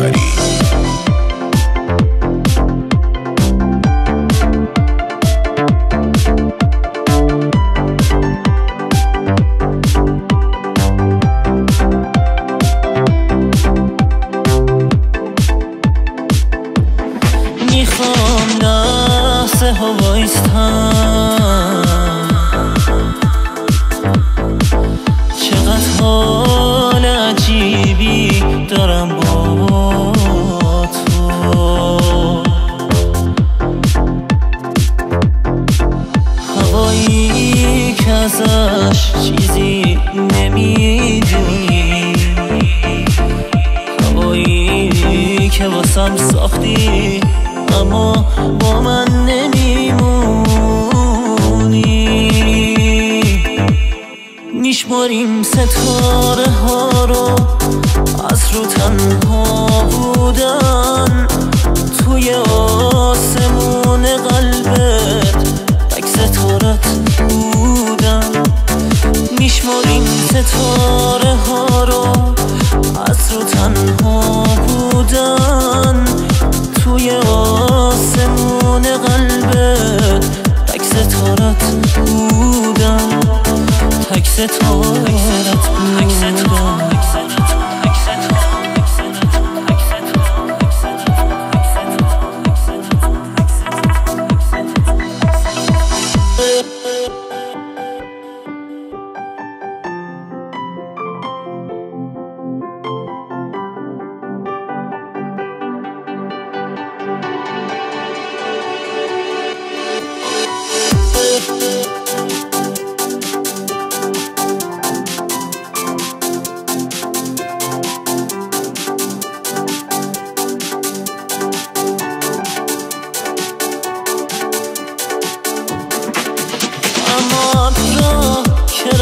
Farid. می‌خوام لحظه ها وایستم. چقدر حال عجیبی دارم با تو. هوایی که ازش چیز اما با من نمیمونی. میشماریم ستاره ها رو. از رو تنها بودن. توی آسمون قلبت تک ستارت بودن. میشماریم ستاره ها رو. از رو تنها بودن. توی آسمون قلبت تک ستارت بودم تک ستارت بودم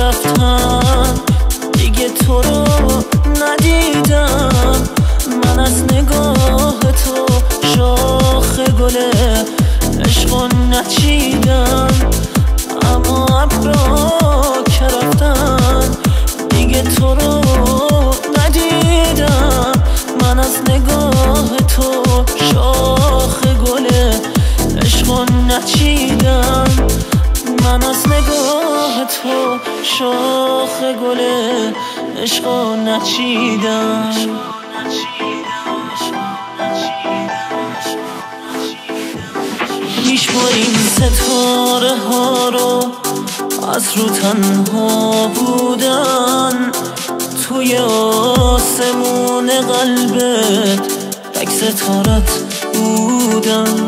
رفتن دیگه تو رو ندیدم. شاخ گل عشقا نچیدم. میشماریم ستاره ها رو از رو تنها بودن. توی آسمون قلبت تک ستارت بودم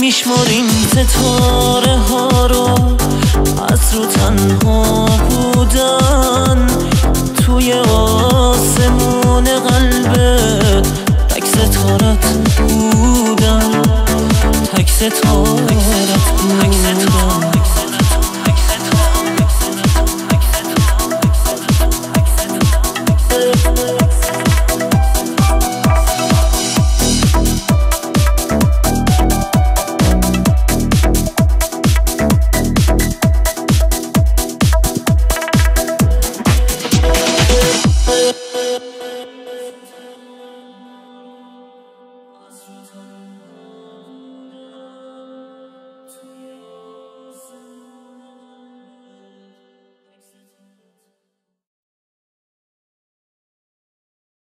میشماریم ستاره ها رو از رو تنها بودن توی آسمون قلبت تک ستارت بودن. تک ستارت بودن.